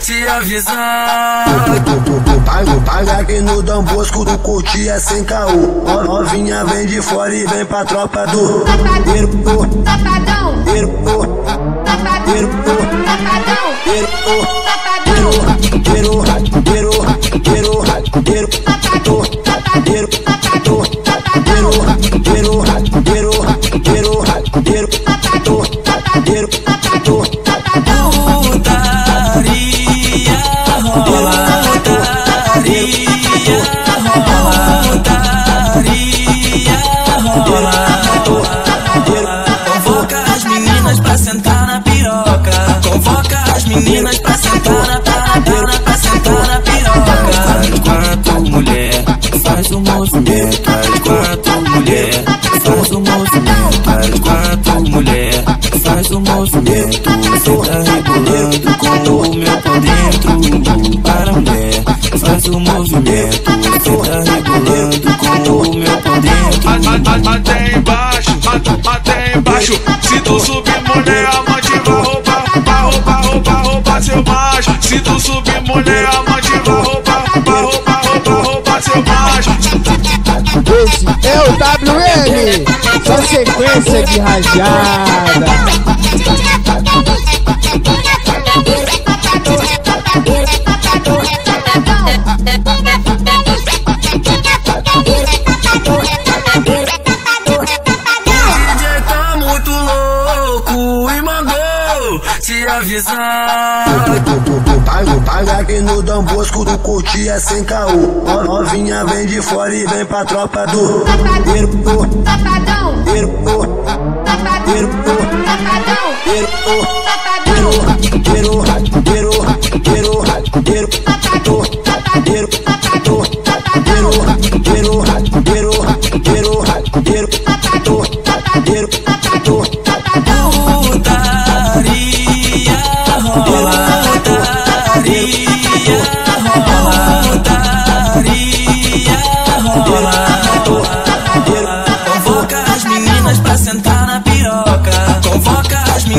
te avisar. Paga, paga aqui no Dom Bosco do Curti é sem caô. Novinha vem de fora e vem pra tropa do. Safadão, safadão, Erpo, safadão, erpo, safadão, erpo, safadão, erpo, erpo, erpo, erpo, safadão, erpo, safadão, erpo, erpo, erpo, erpo, erpo, erpo, Putaria faz o movimento. Cê tá rebolando com o meu por dentro. Para mulher, faz o movimento. Cê tá rebolando com o meu por dentro. A- a- a- Até embaixo, a- até embaixo. Se tu subir, mulher, amante vai roubar, vai roubar, roubar, roubar seu macho. Se tu subir, mulher, amante vai roubar, vai roubar, roubar, roubar seu macho. Esse é o WM, só sequência de rajada. Paga, paga aqui no Dom Bosco do Curti é sem caô. Novinha vem de fora e vem pra tropa do. Erpo, safadão, erpo, safadão, erpo, safadão,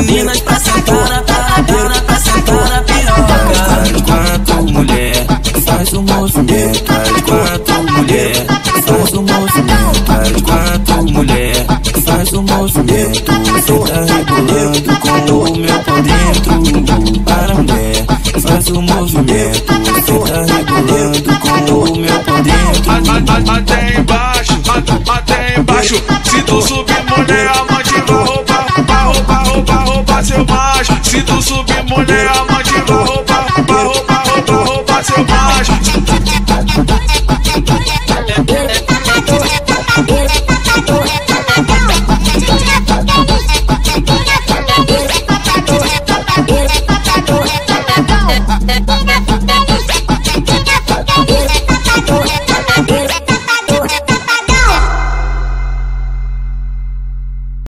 Convoca as meninas pra sentar na piroca, pra sentar na piroca. Quatro mulher, faz o movimento. Quatro mulher, faz o movimento. Quatro mulher, faz o movimento. Cê tá rebolando com o meu por dentro. Para mulher, faz o movimento. Cê tá rebolando com o meu por dentro. Até embaixo, até embaixo. Se tu de mulher, amante do roubo.